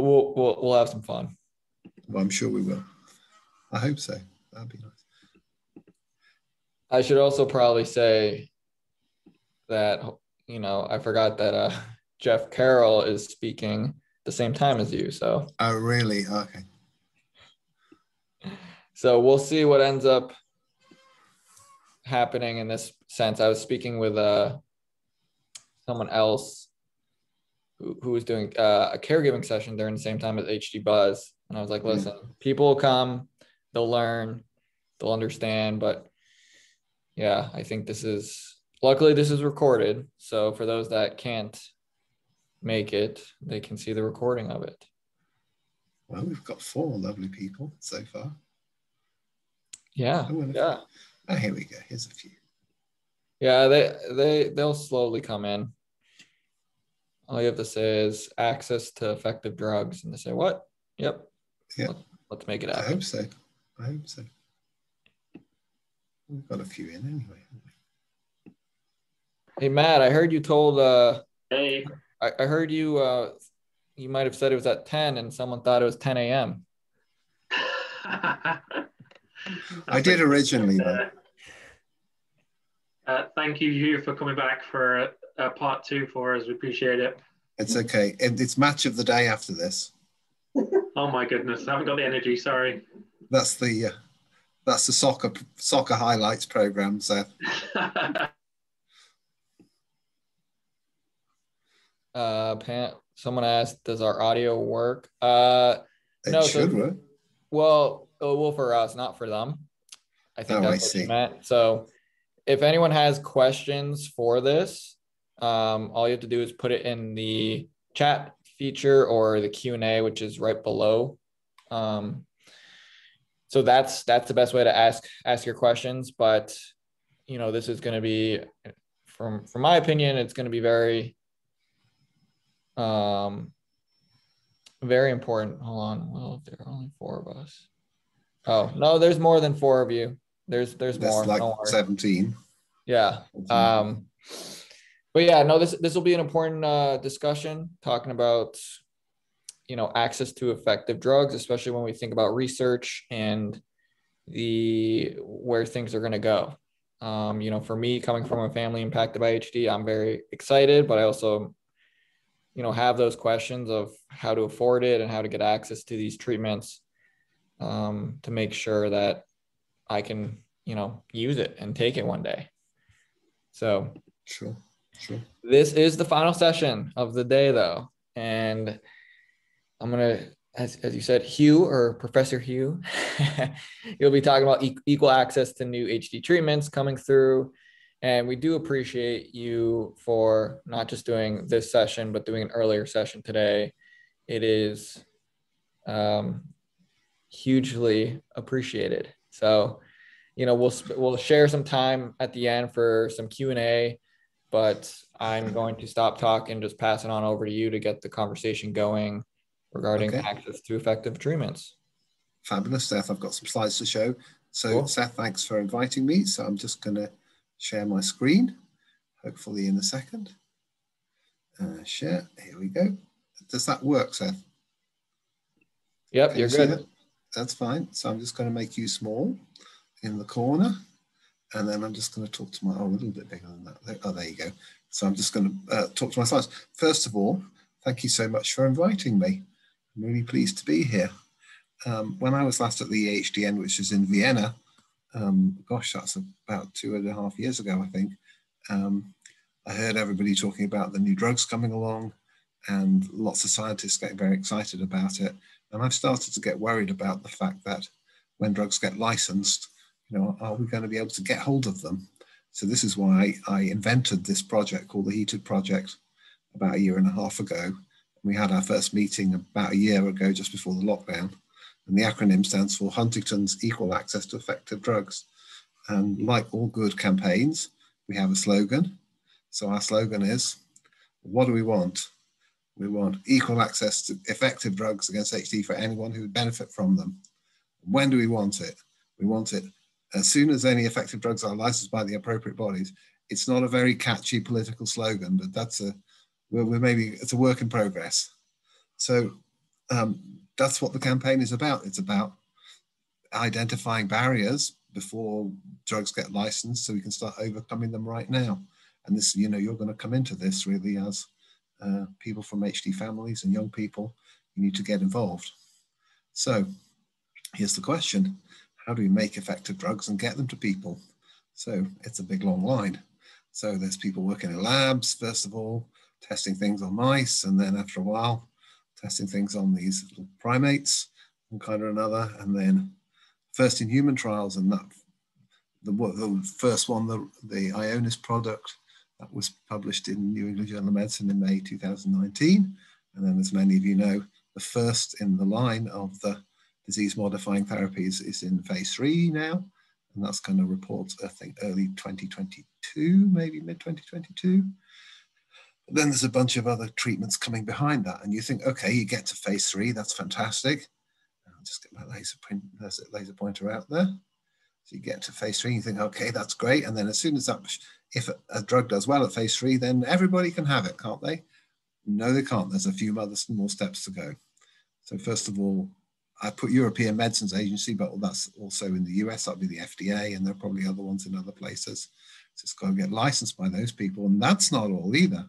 we'll, we'll, we'll have some fun. Well, I'm sure we will. I hope so. That'd be nice. I should also probably say that you know I forgot that uh, Jeff Carroll is speaking the same time as you. So. Oh really? Okay. So we'll see what ends up happening in this sense. I was speaking with uh, someone else who, who was doing uh, a caregiving session during the same time as HD Buzz, and I was like, mm-hmm. "Listen, people will come, they'll learn, they'll understand, but yeah, I think this is luckily this is recorded, so for those that can't make it, they can see the recording of it." Well, we've got four lovely people so far. Yeah. Yeah. Oh, here we go. Here's a few. Yeah, they they they'll slowly come in. All you have to say is access to effective drugs, and they say, "What? Yep. Yeah. Let, let's make it happen." I hope so. I hope so. We've got a few in anyway. Hey Matt, I heard you told. uh Hey. I, I heard you. uh You might have said it was at ten, and someone thought it was ten a.m. I did originally. Uh, uh, thank you, Hugh, for coming back for uh, part two for us. We appreciate it. It's okay. It's match of the day after this. oh my goodness, I haven't got the energy. Sorry. That's the uh, that's the soccer soccer highlights program, Seth. uh, Pam, someone asked, "Does our audio work?" Uh, it no, should so, work. Well, oh, well, for us, not for them. I think oh, that's I see. meant. So, if anyone has questions for this, um, all you have to do is put it in the chat feature or the Q and A, which is right below. Um, so that's that's the best way to ask ask your questions. But you know, this is going to be, from from my opinion, it's going to be very um very important. Hold on. Well, there are only four of us. Oh no, there's more than four of you. There's there's That's more. like seventeen. Yeah. Um, but yeah, no, this this will be an important uh, discussion talking about you know access to effective drugs, especially when we think about research and the where things are going to go. Um, you know, for me, coming from a family impacted by HD, I'm very excited, but I also you know have those questions of how to afford it and how to get access to these treatments um, to make sure that i can you know use it and take it one day so sure sure this is the final session of the day though and i'm gonna as, as you said hugh or professor hugh you'll be talking about equal access to new hd treatments coming through and we do appreciate you for not just doing this session, but doing an earlier session today. It is um, hugely appreciated. So, you know, we'll we'll share some time at the end for some Q and A, but I'm going to stop talking, just pass it on over to you to get the conversation going regarding okay. access to effective treatments. Fabulous, Seth. I've got some slides to show. So, cool. Seth, thanks for inviting me. So, I'm just going to share my screen, hopefully in a second. Uh, share, here we go. Does that work, Seth? Yep, Can you're you good. That? That's fine. So I'm just going to make you small in the corner. And then I'm just going to talk to my, oh, a little bit bigger than that. Oh, there you go. So I'm just going to uh, talk to my slides. First of all, thank you so much for inviting me. I'm really pleased to be here. Um, when I was last at the EHDN, which is in Vienna, um, gosh, that's about two and a half years ago, I think. Um, I heard everybody talking about the new drugs coming along and lots of scientists getting very excited about it. And I've started to get worried about the fact that when drugs get licensed, know, are we going to be able to get hold of them? So this is why I invented this project called the Heated Project about a year and a half ago. We had our first meeting about a year ago, just before the lockdown and the acronym stands for Huntington's Equal Access to Effective Drugs. And like all good campaigns, we have a slogan. So our slogan is, what do we want? We want equal access to effective drugs against HD for anyone who would benefit from them. When do we want it? We want it as soon as any effective drugs are licensed by the appropriate bodies. It's not a very catchy political slogan, but that's a, we're, we're maybe, it's a work in progress. So um, that's what the campaign is about. It's about identifying barriers before drugs get licensed so we can start overcoming them right now. And this, you know, you're going to come into this really as uh, people from HD families and young people, you need to get involved. So here's the question. How do we make effective drugs and get them to people? So it's a big long line. So there's people working in labs, first of all, testing things on mice, and then after a while, testing things on these little primates, one kind or another, and then first in human trials, and that the, the first one, the, the Ionis product, that was published in New England Journal of Medicine in May 2019. And then, as many of you know, the first in the line of the disease modifying therapies is in phase three now. And that's going to report, I think, early 2022, maybe mid 2022. But then there's a bunch of other treatments coming behind that. And you think, okay, you get to phase three, that's fantastic. I'll just get my laser, print, laser pointer out there. So you get to phase three, and you think, okay, that's great. And then as soon as that, if a drug does well at phase three, then everybody can have it, can't they? No, they can't. There's a few other more steps to go. So first of all, I put European Medicines Agency, but that's also in the US, That'd be the FDA, and there are probably other ones in other places. So it's got to get licensed by those people. And that's not all either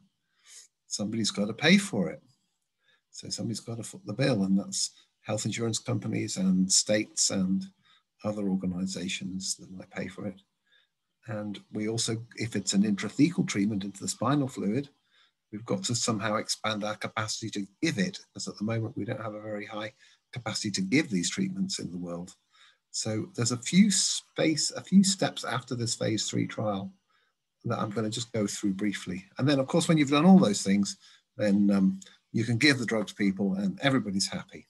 somebody's got to pay for it. So somebody's got to foot the bill, and that's health insurance companies and states and other organizations that might pay for it. And we also, if it's an intrathecal treatment into the spinal fluid, we've got to somehow expand our capacity to give it, because at the moment we don't have a very high capacity to give these treatments in the world. So there's a few space, a few steps after this phase three trial that I'm going to just go through briefly. And then, of course, when you've done all those things, then um, you can give the drug to people and everybody's happy.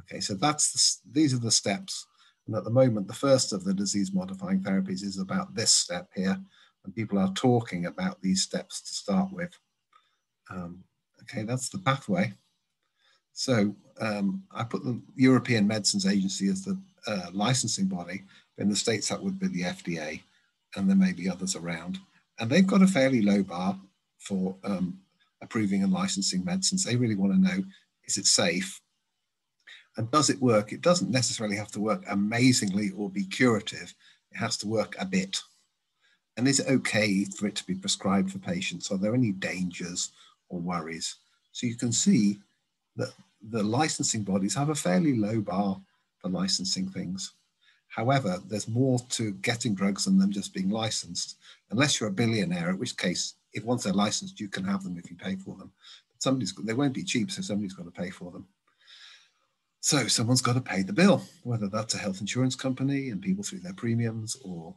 Okay, so that's the, these are the steps. And at the moment, the first of the disease modifying therapies is about this step here. And people are talking about these steps to start with. Um, okay, that's the pathway. So um, I put the European Medicines Agency as the uh, licensing body. In the States, that would be the FDA and there may be others around. And they've got a fairly low bar for um, approving and licensing medicines. They really want to know, is it safe? And does it work? It doesn't necessarily have to work amazingly or be curative. It has to work a bit. And is it okay for it to be prescribed for patients? Are there any dangers or worries? So you can see that the licensing bodies have a fairly low bar for licensing things. However, there's more to getting drugs than them just being licensed, unless you're a billionaire, in which case, if once they're licensed, you can have them if you pay for them. But somebody's they won't be cheap, so somebody's got to pay for them. So someone's got to pay the bill, whether that's a health insurance company and people through their premiums or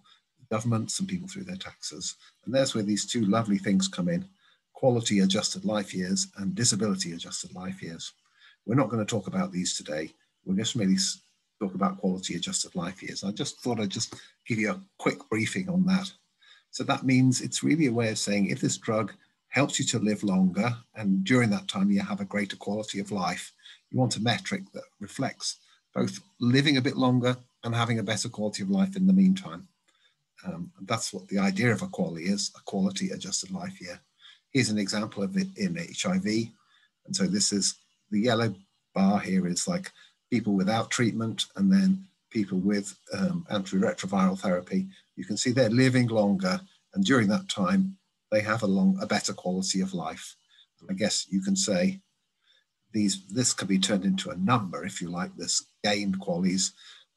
governments and people through their taxes. And there's where these two lovely things come in, quality adjusted life years and disability adjusted life years. We're not going to talk about these today. We're just really talk about quality adjusted life years. I just thought I'd just give you a quick briefing on that. So that means it's really a way of saying if this drug helps you to live longer and during that time you have a greater quality of life, you want a metric that reflects both living a bit longer and having a better quality of life in the meantime. Um, that's what the idea of a quality is, a quality adjusted life year. Here's an example of it in HIV. And so this is the yellow bar here is like people without treatment, and then people with um, antiretroviral therapy, you can see they're living longer, and during that time, they have a long, a better quality of life. I guess you can say these this can be turned into a number, if you like, this gained qualities,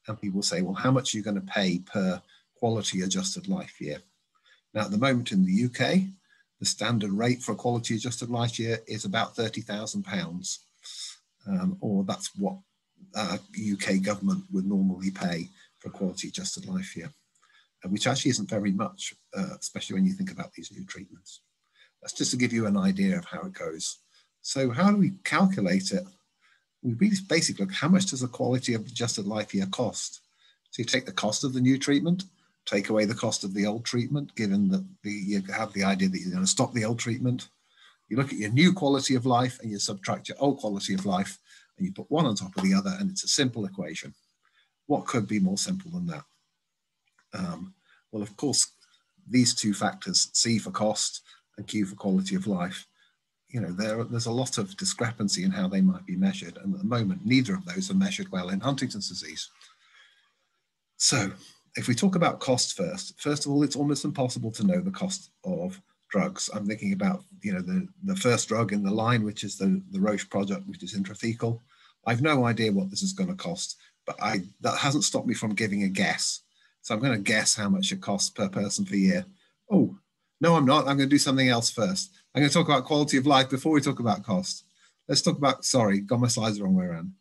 and people say, well, how much are you going to pay per quality adjusted life year? Now, at the moment in the UK, the standard rate for a quality adjusted life year is about thirty thousand pounds, um, or that's what uh, UK government would normally pay for a quality adjusted life year, uh, which actually isn't very much, uh, especially when you think about these new treatments. That's just to give you an idea of how it goes. So how do we calculate it? We basically look how much does a quality of adjusted life year cost? So you take the cost of the new treatment, take away the cost of the old treatment, given that the, you have the idea that you're going to stop the old treatment. You look at your new quality of life and you subtract your old quality of life and you put one on top of the other, and it's a simple equation. What could be more simple than that? Um, well, of course, these two factors, C for cost and Q for quality of life, you know, there, there's a lot of discrepancy in how they might be measured. And at the moment, neither of those are measured well in Huntington's disease. So if we talk about cost first, first of all, it's almost impossible to know the cost of drugs. I'm thinking about, you know, the, the first drug in the line, which is the, the Roche product, which is intrathecal. I've no idea what this is going to cost, but I that hasn't stopped me from giving a guess. So I'm going to guess how much it costs per person per year. Oh, no, I'm not. I'm going to do something else first. I'm going to talk about quality of life before we talk about cost. Let's talk about, sorry, got my slides the wrong way around.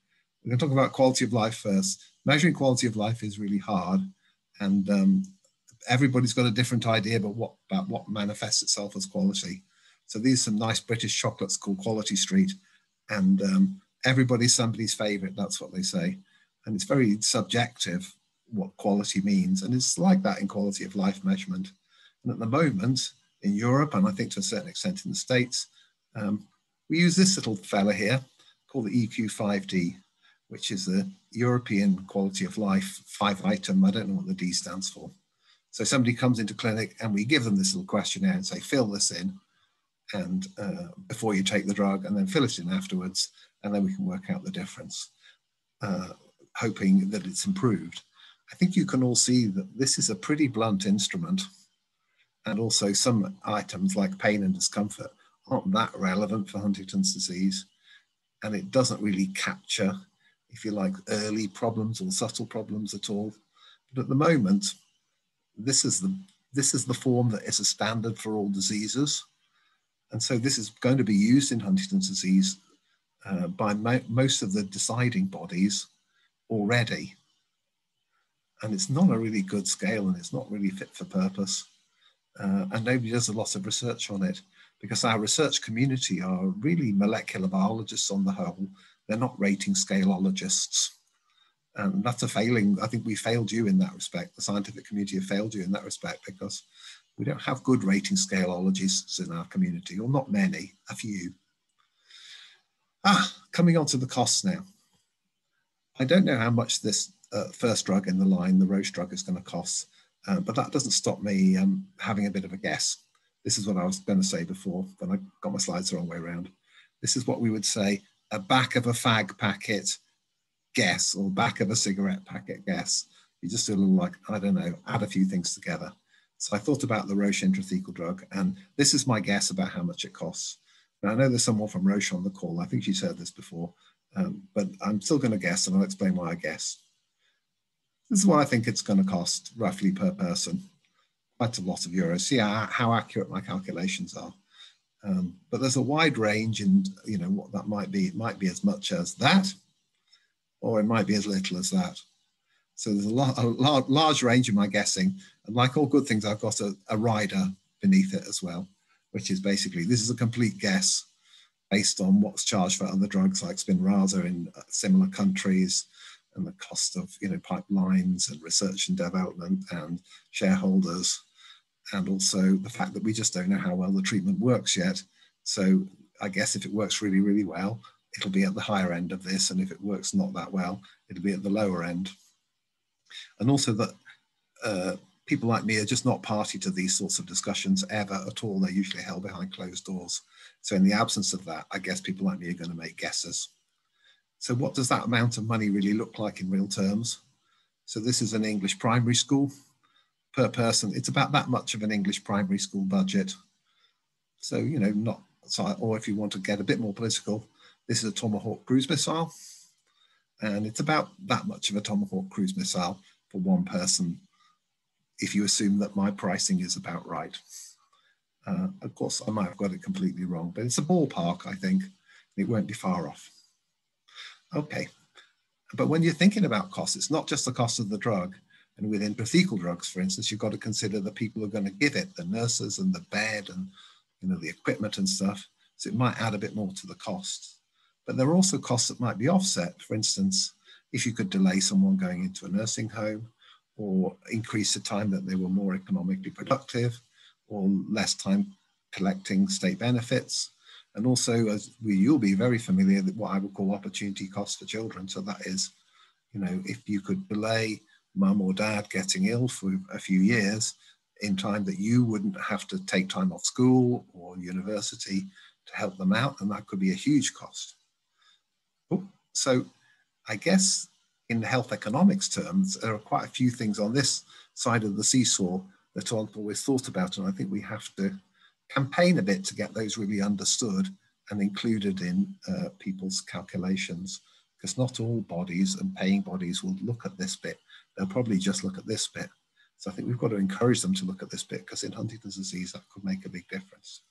We're going to talk about quality of life first. Measuring quality of life is really hard. And um, everybody's got a different idea about what, about what manifests itself as quality. So these are some nice British chocolates called Quality Street. And um, everybody's somebody's favorite, that's what they say. And it's very subjective what quality means. And it's like that in quality of life measurement. And at the moment in Europe, and I think to a certain extent in the States, um, we use this little fella here called the EQ5D, which is the European Quality of Life five item. I don't know what the D stands for. So somebody comes into clinic and we give them this little questionnaire and say, fill this in and uh, before you take the drug and then fill it in afterwards. And then we can work out the difference, uh, hoping that it's improved. I think you can all see that this is a pretty blunt instrument and also some items like pain and discomfort aren't that relevant for Huntington's disease. And it doesn't really capture, if you like, early problems or subtle problems at all. But at the moment, this is the this is the form that is a standard for all diseases. And so this is going to be used in Huntington's disease uh, by mo most of the deciding bodies already. And it's not a really good scale and it's not really fit for purpose uh, and nobody does a lot of research on it because our research community are really molecular biologists on the whole. They're not rating scaleologists. And that's a failing. I think we failed you in that respect. The scientific community have failed you in that respect because we don't have good rating scaleologists in our community, or not many, a few. Ah, coming on to the costs now. I don't know how much this uh, first drug in the line, the Roche drug, is going to cost. Uh, but that doesn't stop me um, having a bit of a guess. This is what I was going to say before, but I got my slides the wrong way around. This is what we would say a back of a fag packet guess or back of a cigarette packet guess. You just do a little like, I don't know, add a few things together. So I thought about the Roche intrathecal drug, and this is my guess about how much it costs. Now, I know there's someone from Roche on the call. I think she's heard this before, um, but I'm still going to guess, and I'll explain why I guess. This is what I think it's going to cost roughly per person. Quite a lot of euros. See how, accurate my calculations are. Um, but there's a wide range and you know what that might be. It might be as much as that, or it might be as little as that. So there's a, lot, a large, large range in my guessing. And like all good things, I've got a, a rider beneath it as well, which is basically this is a complete guess based on what's charged for other drugs like Spinraza in similar countries, and the cost of you know pipelines and research and development and shareholders and also the fact that we just don't know how well the treatment works yet so i guess if it works really really well it'll be at the higher end of this and if it works not that well it'll be at the lower end and also that uh, people like me are just not party to these sorts of discussions ever at all they're usually held behind closed doors so in the absence of that i guess people like me are going to make guesses so what does that amount of money really look like in real terms? So this is an English primary school per person. It's about that much of an English primary school budget. So, you know, not, so, or if you want to get a bit more political, this is a Tomahawk cruise missile. And it's about that much of a Tomahawk cruise missile for one person, if you assume that my pricing is about right. Uh, of course, I might have got it completely wrong, but it's a ballpark, I think. It won't be far off. Okay. But when you're thinking about costs, it's not just the cost of the drug. And with intrathecal drugs, for instance, you've got to consider the people who are going to give it, the nurses and the bed and you know the equipment and stuff. So it might add a bit more to the cost. But there are also costs that might be offset. For instance, if you could delay someone going into a nursing home or increase the time that they were more economically productive or less time collecting state benefits and also, as we, you'll be very familiar with what I would call opportunity costs for children. So that is, you know, if you could delay mum or dad getting ill for a few years in time that you wouldn't have to take time off school or university, to help them out, and that could be a huge cost. So I guess in health economics terms, there are quite a few things on this side of the seesaw that aren't always thought about, and I think we have to campaign a bit to get those really understood and included in uh, people's calculations, because not all bodies and paying bodies will look at this bit. They'll probably just look at this bit. So I think we've got to encourage them to look at this bit because in Huntington's disease, that could make a big difference.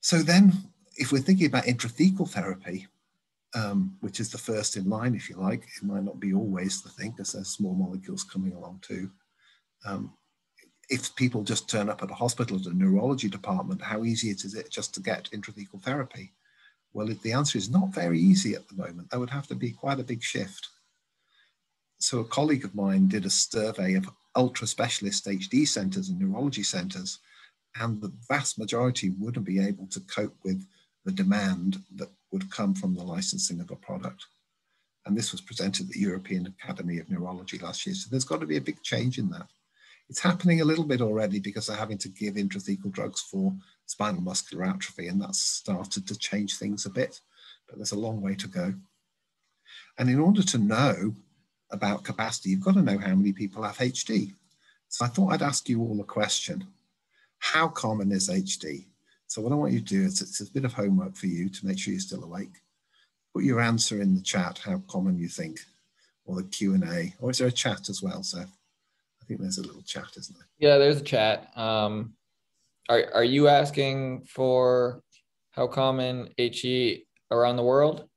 So then if we're thinking about intrathecal therapy, um, which is the first in line, if you like. It might not be always the thing because there's small molecules coming along too. Um, if people just turn up at a hospital at a neurology department, how easy it is it just to get intrathecal therapy? Well, the answer is not very easy at the moment. That would have to be quite a big shift. So a colleague of mine did a survey of ultra specialist HD centers and neurology centers, and the vast majority wouldn't be able to cope with the demand that would come from the licensing of a product. And this was presented at the European Academy of Neurology last year. So there's got to be a big change in that. It's happening a little bit already because they're having to give intrathecal drugs for spinal muscular atrophy, and that's started to change things a bit, but there's a long way to go. And in order to know about capacity, you've got to know how many people have HD. So I thought I'd ask you all a question. How common is HD? So what I want you to do is it's a bit of homework for you to make sure you're still awake. Put your answer in the chat, how common you think, or the Q&A, or is there a chat as well, Seth? I think there's a little chat, isn't there? Yeah, there's a chat. Um, are, are you asking for how common HD around the world?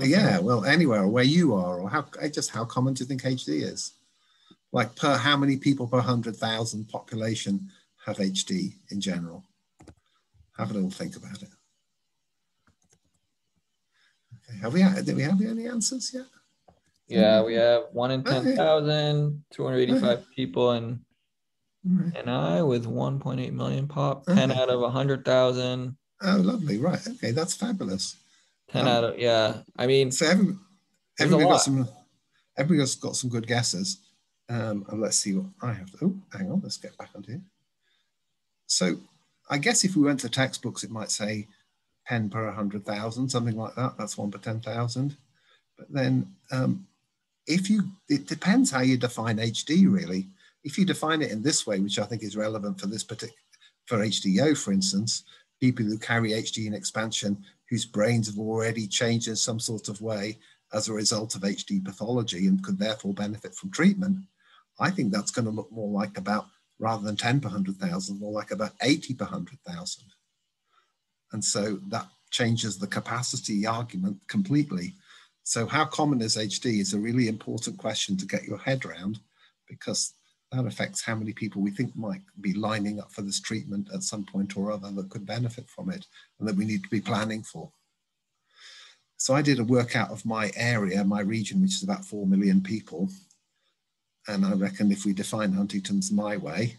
Yeah, well, anywhere or where you are, or how just how common do you think HD is? Like per how many people per hundred thousand population have HD in general? Have a little think about it. Okay, have we did we have any answers yet? Yeah, we have one in 10,000, 285 people in NI with 1.8 million pop, 10 out of 100,000. Oh, lovely. Right. Okay, that's fabulous. 10 um, out of, yeah. I mean, so every, everybody got some, everybody's got some good guesses. Um, and let's see what I have. To, oh, hang on, let's get back onto here. So I guess if we went to textbooks, it might say 10 per 100,000, something like that. That's one per 10,000. But then um, if you, it depends how you define HD really. If you define it in this way, which I think is relevant for this particular, for HDYO, for instance, people who carry HD in expansion, whose brains have already changed in some sort of way as a result of HD pathology and could therefore benefit from treatment, I think that's going to look more like about rather than 10 per 100,000, more like about 80 per 100,000. And so that changes the capacity argument completely. So how common is HD is a really important question to get your head around because that affects how many people we think might be lining up for this treatment at some point or other that could benefit from it and that we need to be planning for. So I did a workout of my area, my region, which is about 4 million people, and I reckon if we define Huntington's my way,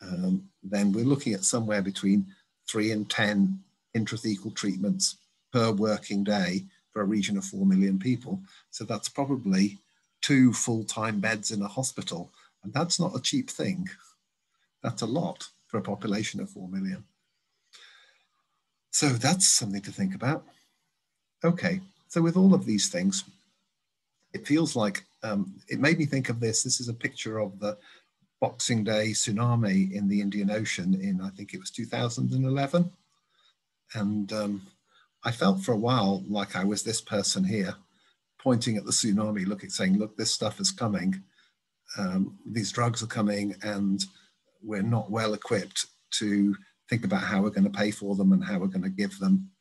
um, then we're looking at somewhere between three and 10 intrathecal treatments per working day for a region of 4 million people. So that's probably two full-time beds in a hospital. And that's not a cheap thing. That's a lot for a population of 4 million. So that's something to think about. Okay, so with all of these things, it feels like um, it made me think of this. This is a picture of the Boxing Day tsunami in the Indian Ocean in, I think it was 2011. And um, I felt for a while like I was this person here, pointing at the tsunami, looking, saying, look, this stuff is coming. Um, these drugs are coming and we're not well equipped to think about how we're going to pay for them and how we're going to give them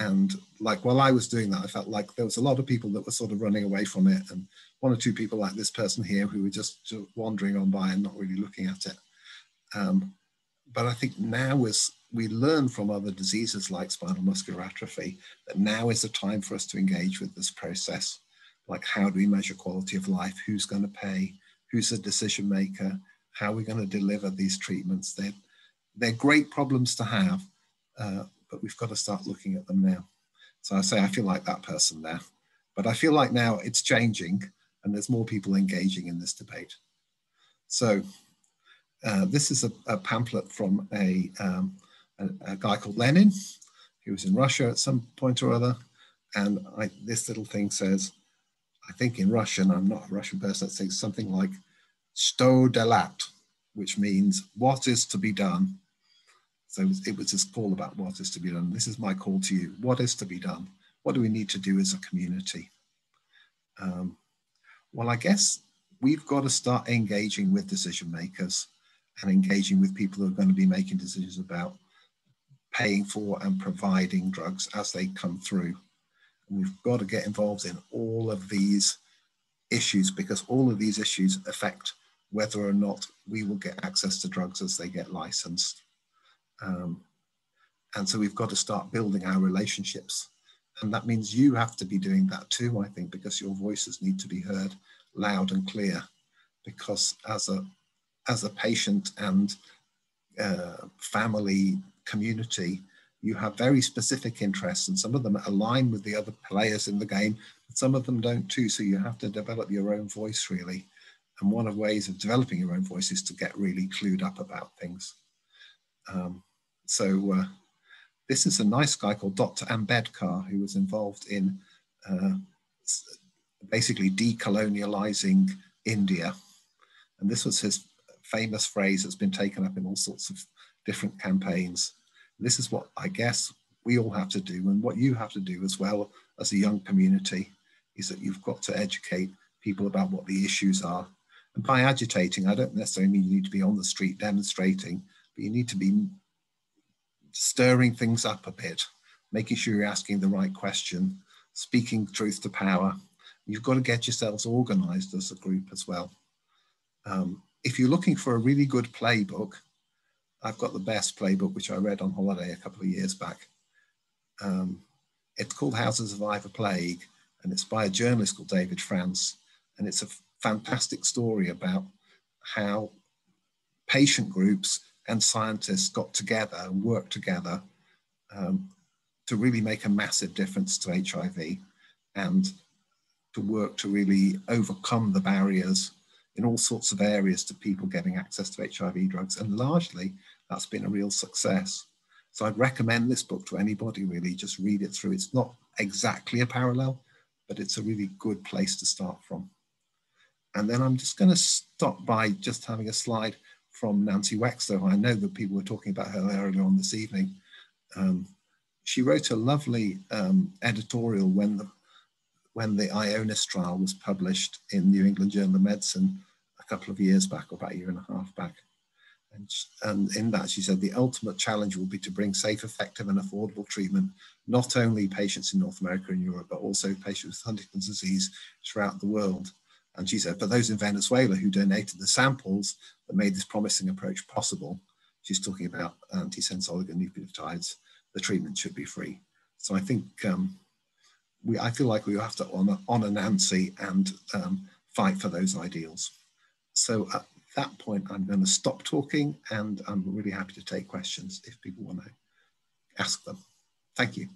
and like while I was doing that, I felt like there was a lot of people that were sort of running away from it, and one or two people like this person here who were just, wandering on by and not really looking at it. Um, but I think now as we learn from other diseases like spinal muscular atrophy, that now is the time for us to engage with this process. Like how do we measure quality of life? Who's going to pay? Who's the decision maker? How are we going to deliver these treatments? They're, they're great problems to have, uh, but we've got to start looking at them now. So I say I feel like that person there, but I feel like now it's changing and there's more people engaging in this debate. So uh, this is a, a, pamphlet from a um, a, a, guy called Lenin, who was in Russia at some point or other. And I, this little thing says, I think in Russian, I'm not a Russian person, it says something like "sto delat," which means what is to be done. So it was, this call about what is to be done. This is my call to you. What is to be done? What do we need to do as a community? Um, well, I guess we've got to start engaging with decision makers and engaging with people who are going to be making decisions about paying for and providing drugs as they come through. We've got to get involved in all of these issues because all of these issues affect whether or not we will get access to drugs as they get licensed. Um, and so we've got to start building our relationships. And that means you have to be doing that too, I think, because your voices need to be heard loud and clear. Because as a as a patient and uh, family community, you have very specific interests, and some of them align with the other players in the game, but some of them don't too. So you have to develop your own voice really. And one of ways of developing your own voice is to get really clued up about things. Um, so uh, this is a nice guy called Dr. Ambedkar who was involved in uh, basically decolonializing India. And this was his famous phrase that's been taken up in all sorts of different campaigns. This is what I guess we all have to do, and what you have to do as well as a young community is that you've got to educate people about what the issues are. And by agitating, I don't necessarily mean you need to be on the street demonstrating, but you need to be stirring things up a bit, making sure you're asking the right question, speaking truth to power. You've got to get yourselves organized as a group as well. Um, if you're looking for a really good playbook, I've got the best playbook, which I read on holiday a couple of years back. Um, it's called How to Survive a Plague, and it's by a journalist called David France. And it's a fantastic story about how patient groups and scientists got together and worked together um, to really make a massive difference to HIV and to work to really overcome the barriers in all sorts of areas to people getting access to HIV drugs. And largely, that's been a real success. So I'd recommend this book to anybody really, just read it through. It's not exactly a parallel, but it's a really good place to start from. And then I'm just going to stop by just having a slide from Nancy Wexler. I know that people were talking about her earlier on this evening. Um, she wrote a lovely um, editorial when the when the Ionis trial was published in New England Journal of Medicine a couple of years back, or about a year and a half back. And, and in that, she said the ultimate challenge will be to bring safe, effective, and affordable treatment, not only patients in North America and Europe, but also patients with Huntington's disease throughout the world. And she said, for those in Venezuela who donated the samples that made this promising approach possible, she's talking about antisense oligonucleotides, the treatment should be free. So I think um, we, I feel like we have to honor, honor Nancy and um, fight for those ideals. So at that point, I'm going to stop talking and I'm really happy to take questions if people want to ask them. Thank you.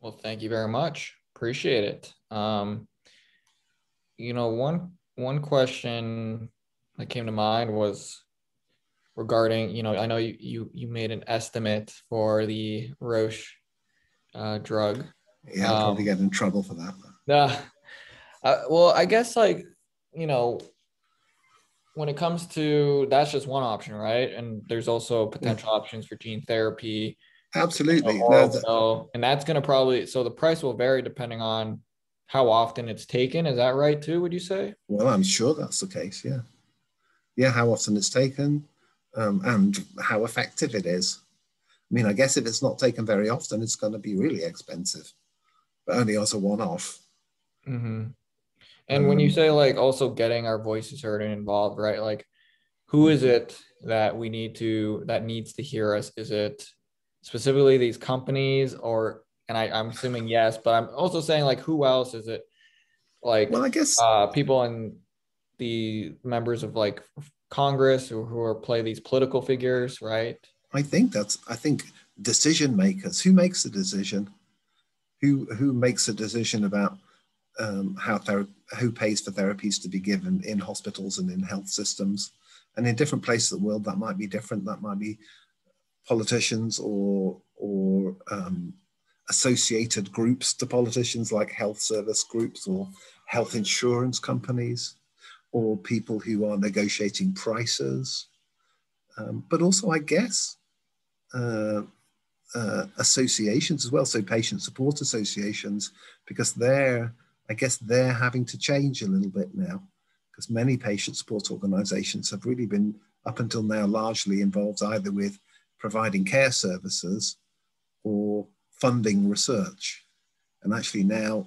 Well, thank you very much. Appreciate it. Um, you know, one one question that came to mind was regarding, you know, I know you you, you made an estimate for the Roche uh, drug. Yeah, I'll um, probably get in trouble for that. Yeah. Uh, well, I guess like, you know, when it comes to that's just one option, right? And there's also potential yeah. options for gene therapy. Absolutely. no, that, and that's going to probably so the price will vary depending on how often it's taken. Is that right too? Would you say? Well, I'm sure that's the case. Yeah, yeah. How often it's taken, um, and how effective it is. I mean, I guess if it's not taken very often, it's going to be really expensive, but only as a one-off. Mm-hmm. And um, when you um, say like also getting our voices heard and involved, right? Like, who is it that we need to that needs to hear us? Is it specifically these companies or and I, I'm assuming yes, but I'm also saying like who else is it? Like well, I guess uh, people and the members of like Congress who, who are play these political figures, right? I think that's I think decision makers. Who makes the decision? Who who makes a decision about um, how ther- who pays for therapies to be given in hospitals and in health systems, and in different places of the world that might be different. That might be politicians or or um, associated groups to politicians like health service groups or health insurance companies or people who are negotiating prices, um, but also, I guess, uh, uh, associations as well. So patient support associations, because they're, I guess, they're having to change a little bit now, because many patient support organisations have really been up until now largely involved either with providing care services or funding research. And actually now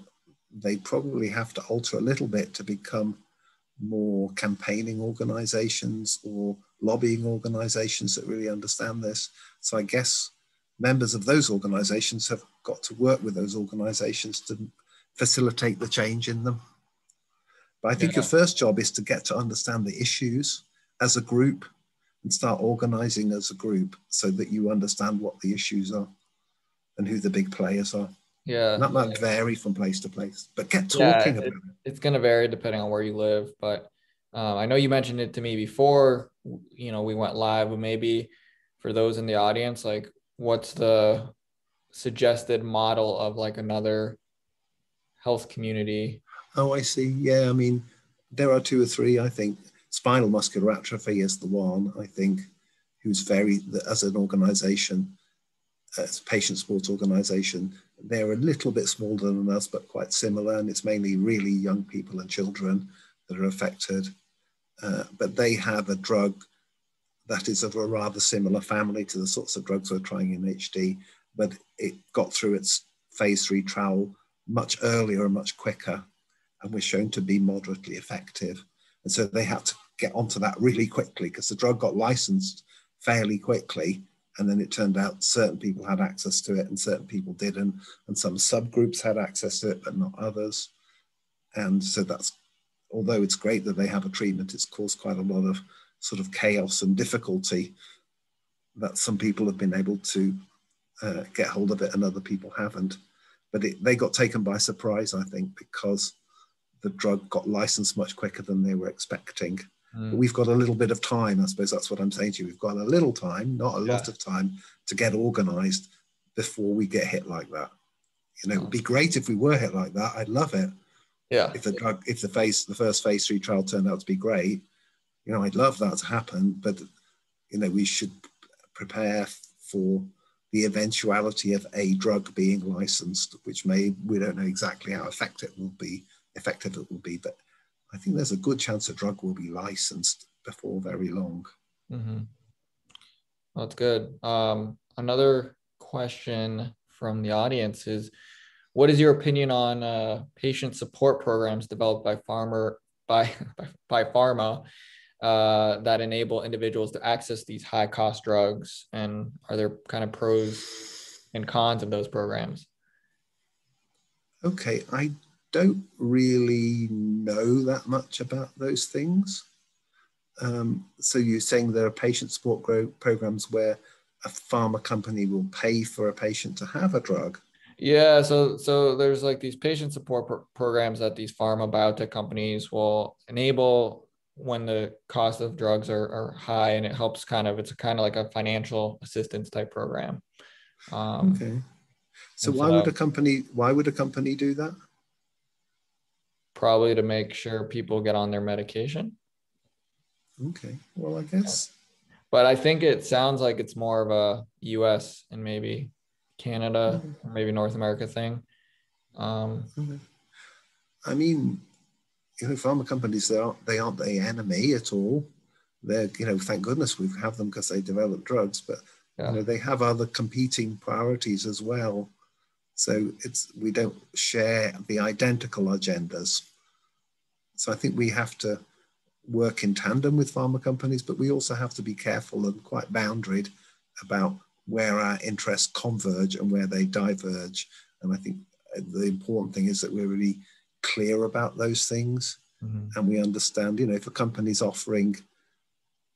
they probably have to alter a little bit to become more campaigning organizations or lobbying organizations that really understand this. So I guess members of those organizations have got to work with those organizations to facilitate the change in them. But I think yeah. your first job is to get to understand the issues as a group and start organizing as a group so that you understand what the issues are and who the big players are. Yeah. That might vary from place to place, but get talking yeah, it, about it. It's going to vary depending on where you live. But um, I know you mentioned it to me before, you know, we went live, but maybe for those in the audience, like what's the suggested model of like another health community? Oh, I see. Yeah. I mean, there are two or three, I think. Spinal muscular atrophy is the one, I think, who's very, as an organization, as patient support organization, they're a little bit smaller than us, but quite similar. And it's mainly really young people and children that are affected. Uh, but they have a drug that is of a rather similar family to the sorts of drugs we're trying in HD, but it got through its phase three trial much earlier and much quicker, and was shown to be moderately effective. And so they had to get onto that really quickly because the drug got licensed fairly quickly and then it turned out certain people had access to it and certain people didn't and some subgroups had access to it but not others. And so that's although it's great that they have a treatment it's caused quite a lot of sort of chaos and difficulty that some people have been able to uh, get hold of it and other people haven't. But it, they got taken by surprise i think because the drug got licensed much quicker than they were expecting Mm. We've got a little bit of time. I suppose that's what I'm saying to you. We've got a little time, not a yeah. lot of time, to get organized before we get hit like that. You know, it would be great if we were hit like that. I'd love it. Yeah. If the drug, if the phase, the first phase three trial turned out to be great, you know, I'd love that to happen. But you know, we should prepare for the eventuality of a drug being licensed, which may we don't know exactly how effective it will be, effective it will be, but I think there's a good chance a drug will be licensed before very long. Mm-hmm. That's good. Um, another question from the audience is what is your opinion on uh, patient support programs developed by farmer by by, by pharma uh, that enable individuals to access these high cost drugs and are there kind of pros and cons of those programs okay i don't really know that much about those things. Um, so you're saying there are patient support programs where a pharma company will pay for a patient to have a drug. Yeah, so so there's like these patient support pro- programs that these pharma biotech companies will enable when the cost of drugs are, are high, and it helps kind of it's kind of like a financial assistance type program. Um, okay. So why so, would a company why would a company do that? Probably to make sure people get on their medication. Okay. Well, I guess. But I think it sounds like it's more of a US and maybe Canada or maybe North America thing. Um, I mean, you know, pharma companies they aren't they aren't the enemy at all. They're you know, thank goodness we have them because they develop drugs, but yeah. you know, they have other competing priorities as well. So it's we don't share the identical agendas. So I think we have to work in tandem with pharma companies, but we also have to be careful and quite boundaried about where our interests converge and where they diverge. And I think the important thing is that we're really clear about those things mm-hmm. and we understand, you know, if a company's offering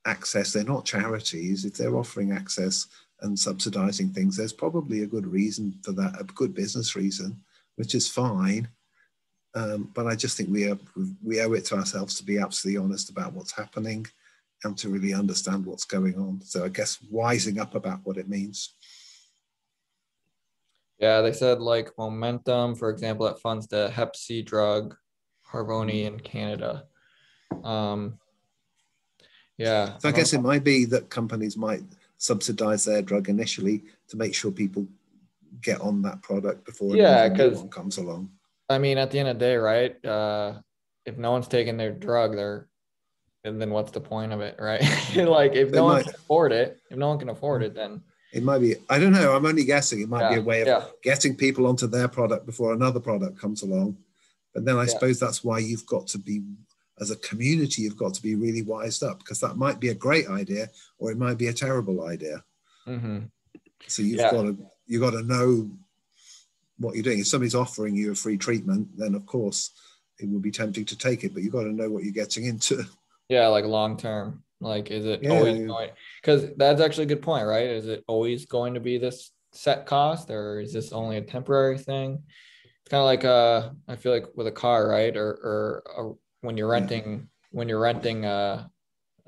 access, they're not charities. If they're offering access and subsidizing things, there's probably a good reason for that, a good business reason, which is fine. Um, but I just think we, are, we owe it to ourselves to be absolutely honest about what's happening and to really understand what's going on. So I guess wising up about what it means. Yeah, they said like momentum, for example, that funds the Hep C drug, Harvoni in Canada. Um, yeah. So I guess it might be that companies might subsidize their drug initially to make sure people get on that product before Yeah, comes along. I mean, at the end of the day, right? Uh, if no one's taking their drug, they're and then what's the point of it, right? like if They no one might- can afford it, if no one can afford it, then It might be, I don't know, I'm only guessing. It might be a way of yeah, getting people onto their product before another product comes along. But then I Yeah. suppose that's why you've got to be, as a community, you've got to be really wised up because that might be a great idea or it might be a terrible idea. hmm So you've Yeah. got to you've got to know what you're doing. If somebody's offering you a free treatment, then of course it would be tempting to take it, but you've got to know what you're getting into. yeah, like long term. Like, is it Yeah, always yeah. going? Because that's actually a good point, right? Is it always going to be this set cost, or is this only a temporary thing? It's kind of like uh, I feel like with a car, right? Or or, or when you're Yeah. renting when you're renting uh,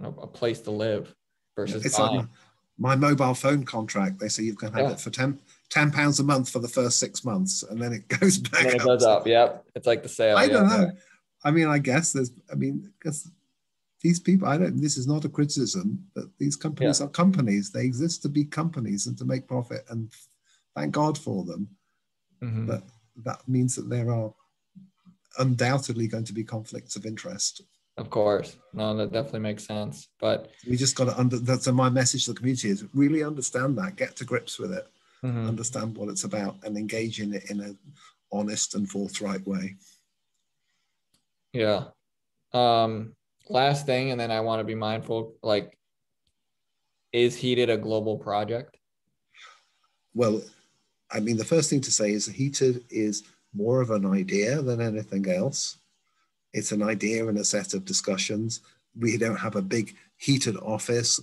a, a place to live versus It's buying. like my mobile phone contract. They say you can have Yeah. it for 10, 10 pounds a month for the first six months, and then it goes back and then it up. goes up. Yep, it's like the sale. I don't yeah. know. I mean, I guess there's. I mean, because these people. I don't. This is not a criticism, but these companies are companies. They exist to be companies and to make profit, and thank God for them. Mhm. But that means that there are undoubtedly going to be conflicts of interest. Of course, no, that definitely makes sense. But We just got to under. That's my message to the community: is really understand that, get to grips with it, mhm. understand what it's about, and engage in it in a honest and forthright way. Yeah. Um, last thing, and then I want to be mindful, like, is heated a global project? Well, I mean, the first thing to say is heated is more of an idea than anything else. It's an idea and a set of discussions. We don't have a big heated office.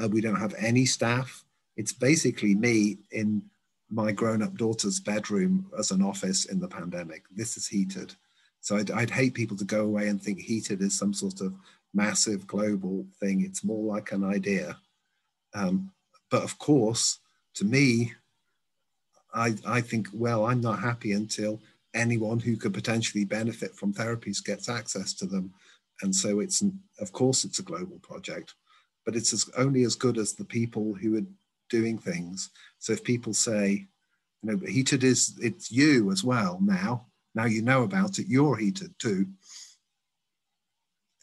Uh, we don't have any staff. It's basically me in my grown up daughter's bedroom as an office in the pandemic. This is heated. So I'd, I'd hate people to go away and think heated is some sort of massive global thing. It's more like an idea. Um, but of course, to me, I, I think, well, I'm not happy until anyone who could potentially benefit from therapies gets access to them. And so it's, of course, it's a global project, but it's as, only as good as the people who are doing things. So if people say, you know, heated is, it's you as well now, now you know about it, you're heated too.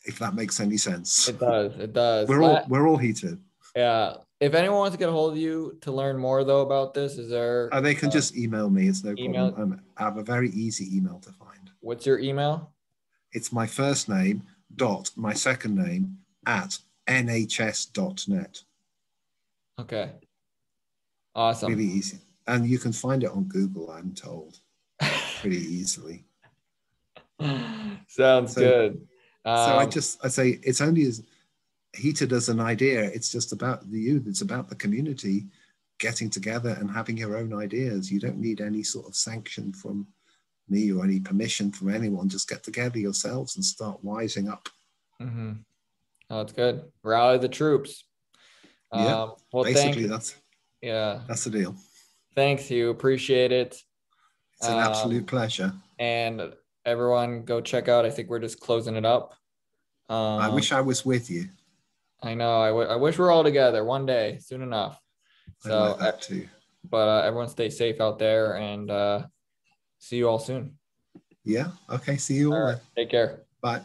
If that makes any sense. It does. It does. We're all, we're all heated. yeah. If anyone wants to get a hold of you to learn more though about this, is there? Uh, they can uh, just email me. It's no email- problem. I'm, I have a very easy email to find. What's your email? It's my first name dot my second name at nhs.net. Okay. Awesome. Really easy. And you can find it on Google, I'm told, pretty easily. Sounds So- good. so I Um, just I say it's only as heated as an idea. It's just about the youth. It's about the community getting together and having your own ideas. You don't need any sort of sanction from me or any permission from anyone. Just get together yourselves and start wising up. mhm. Oh, that's good. Rally the troops. Yeah, Um, well, Basically, that's yeah. that's the deal. Thanks, you. Appreciate it. It's an Um, absolute pleasure. And everyone, go check out. I think we're just closing it up. Um, I wish I was with you. I know. I, w- I wish we're all together one day, soon enough. I So, like that too. but uh, everyone stay safe out there and uh, see you all soon. Yeah. Okay. See you all. All right. Take care. Bye.